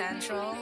Central.